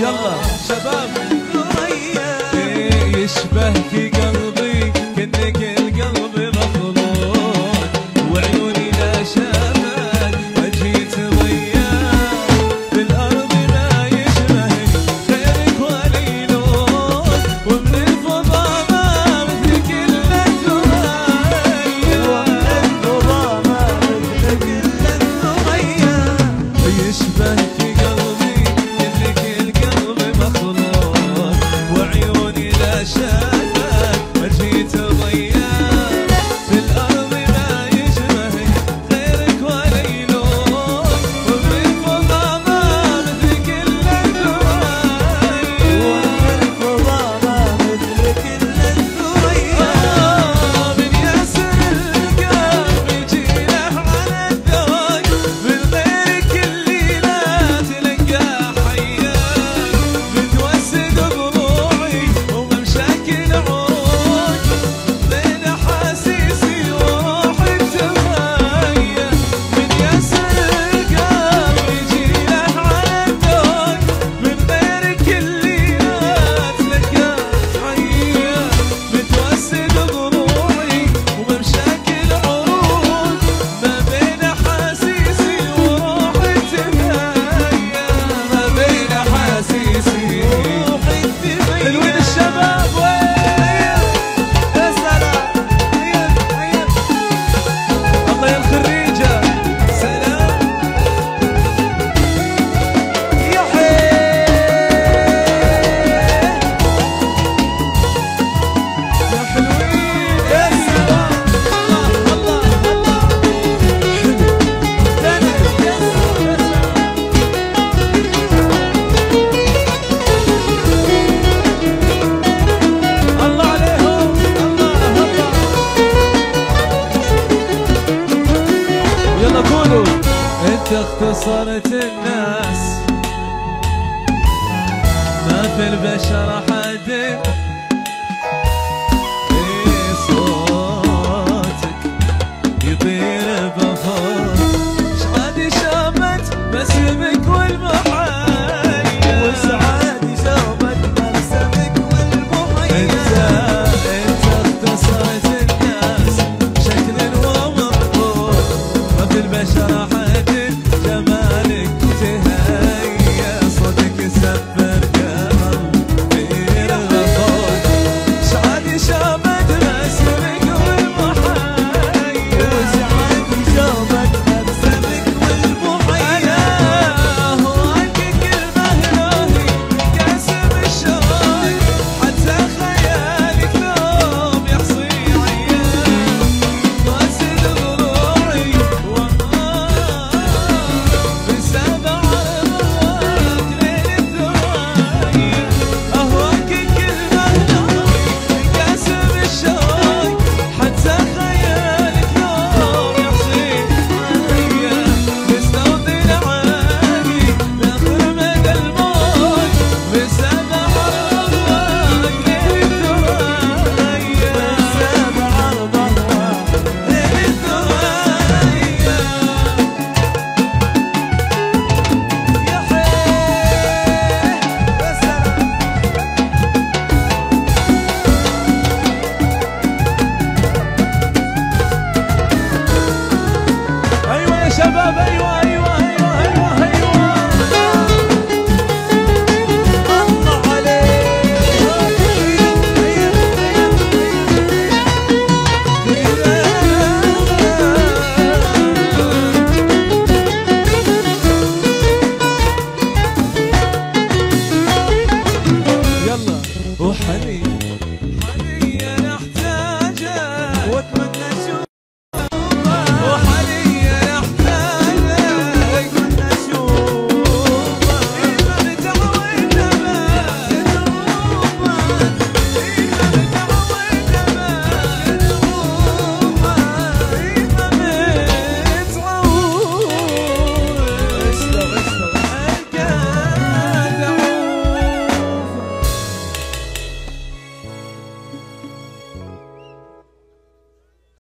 يلا. شباب يشبهك اختصرت الناس. ما في البشر حد